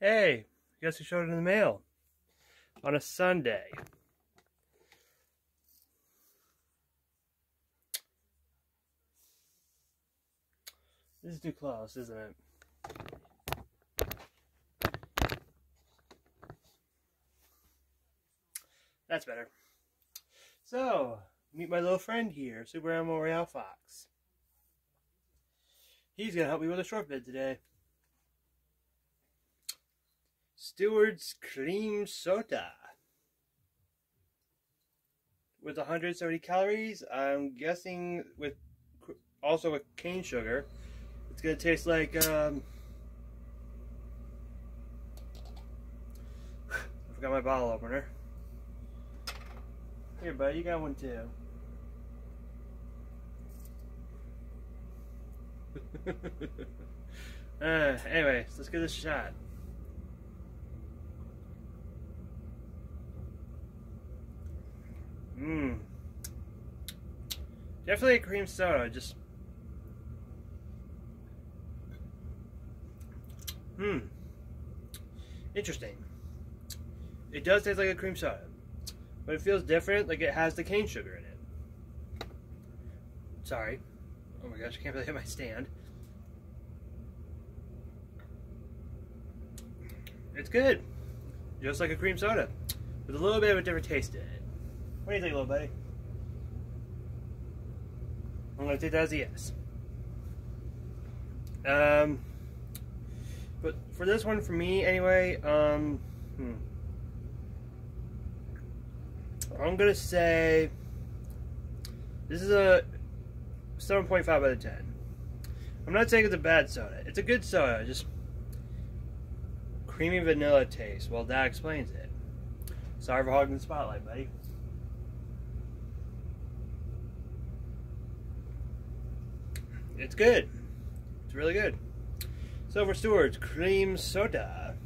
Hey, guess who showed it in the mail? On a Sunday. This is too close, isn't it? That's better. So, meet my little friend here, Super Animal Royale Fox. He's gonna help me with a short bid today. Stewart's Cream Soda. With 170 calories, I'm guessing with also with cane sugar, it's gonna taste like um, I forgot my bottle opener. Here, bud, you got one too. uh, anyway, let's give this a shot. Mmm. Definitely a cream soda, just. Hmm. Interesting. It does taste like a cream soda, but it feels different, like it has the cane sugar in it. Sorry. Oh my gosh, I can't really hit my stand. It's good. Just like a cream soda, with a little bit of a different taste in it. What do you think, little buddy? I'm gonna take that as a yes. Um, but for this one, for me anyway, um, hmm. I'm gonna say this is a 7.5 out of 10. I'm not saying it's a bad soda. It's a good soda, just creamy vanilla taste. Well, that explains it. Sorry for hogging the spotlight, buddy. It's good. It's really good. Silver for Stewart's cream soda,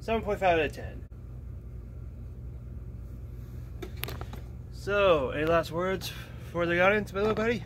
7.5 out of 10. So, any last words for the audience, my little buddy?